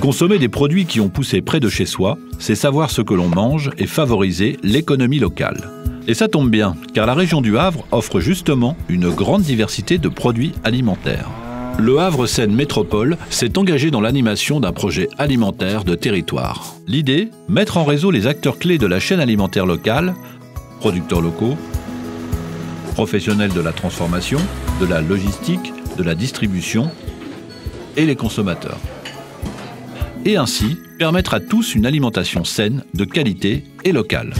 Consommer des produits qui ont poussé près de chez soi, c'est savoir ce que l'on mange et favoriser l'économie locale. Et ça tombe bien, car la région du Havre offre justement une grande diversité de produits alimentaires. Le Havre Seine Métropole s'est engagé dans l'animation d'un projet alimentaire de territoire. L'idée Mettre en réseau les acteurs clés de la chaîne alimentaire locale, producteurs locaux, professionnels de la transformation, de la logistique, de la distribution et les consommateurs. Et ainsi permettre à tous une alimentation saine, de qualité et locale.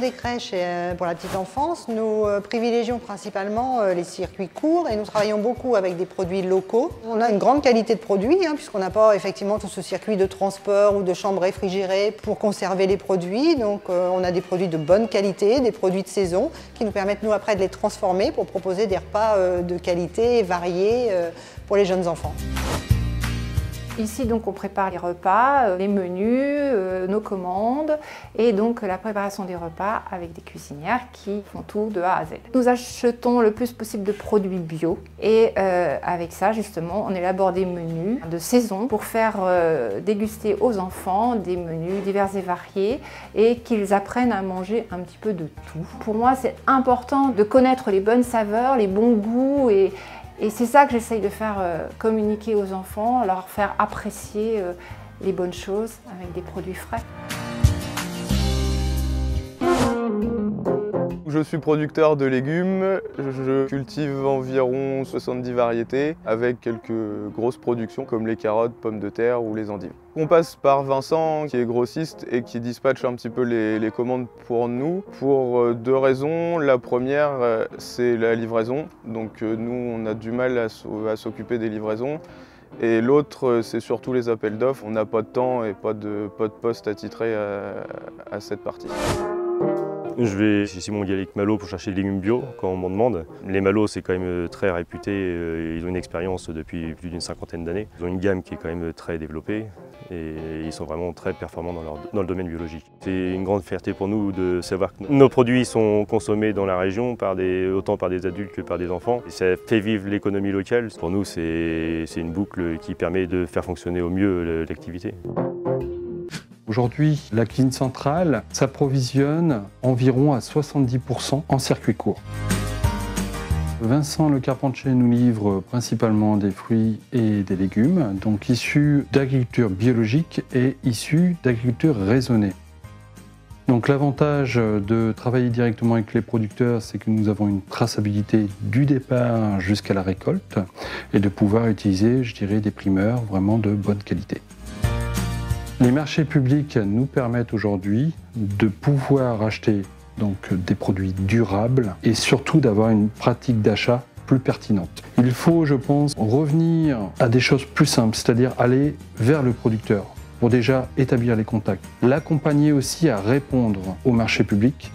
Des crèches euh, pour la petite enfance, nous euh, privilégions principalement euh, les circuits courts et nous travaillons beaucoup avec des produits locaux. On a une grande qualité de produits hein, puisqu'on n'a pas effectivement tout ce circuit de transport ou de chambres réfrigérées pour conserver les produits. Donc on a des produits de bonne qualité, des produits de saison qui nous permettent nous après de les transformer pour proposer des repas de qualité variés pour les jeunes enfants. Ici, donc, on prépare les repas, euh, les menus, euh, nos commandes et donc la préparation des repas avec des cuisinières qui font tout de A à Z. Nous achetons le plus possible de produits bio et euh, avec ça, justement, on élabore des menus de saison pour faire déguster aux enfants des menus divers et variés et qu'ils apprennent à manger un petit peu de tout. Pour moi, c'est important de connaître les bonnes saveurs, les bons goûts et, et c'est ça que j'essaye de faire euh, communiquer aux enfants, leur faire apprécier euh, les bonnes choses avec des produits frais. Je suis producteur de légumes, je cultive environ 70 variétés avec quelques grosses productions comme les carottes, pommes de terre ou les endives. On passe par Vincent qui est grossiste et qui dispatche un petit peu les, commandes pour nous pour euh, deux raisons. La première euh, c'est la livraison, donc euh, nous on a du mal à s'occuper des livraisons. Et l'autre, c'est surtout les appels d'offres. On n'a pas de temps et pas de, poste attitré à cette partie. Je vais chez Simon Gallic Malo pour chercher des légumes bio quand on m'en demande. Les Malo, c'est quand même euh, très réputé, euh, ils ont une expérience depuis plus d'une cinquantaine d'années. Ils ont une gamme qui est quand même très développée et ils sont vraiment très performants dans, le domaine biologique. C'est une grande fierté pour nous de savoir que nos produits sont consommés dans la région par autant par des adultes que par des enfants. Ça fait vivre l'économie locale. Pour nous, c'est une boucle qui permet de faire fonctionner au mieux l'activité. Aujourd'hui, la cuisine centrale s'approvisionne environ à 70% en circuit court. Vincent Le Carpentier nous livre principalement des fruits et des légumes, donc issus d'agriculture biologique et issus d'agriculture raisonnée. Donc l'avantage de travailler directement avec les producteurs, c'est que nous avons une traçabilité du départ jusqu'à la récolte et de pouvoir utiliser, je dirais, des primeurs vraiment de bonne qualité. Les marchés publics nous permettent aujourd'hui de pouvoir acheter des produits durables et surtout d'avoir une pratique d'achat plus pertinente. Il faut, je pense, revenir à des choses plus simples, c'est-à-dire aller vers le producteur pour déjà établir les contacts, l'accompagner aussi à répondre au marché public.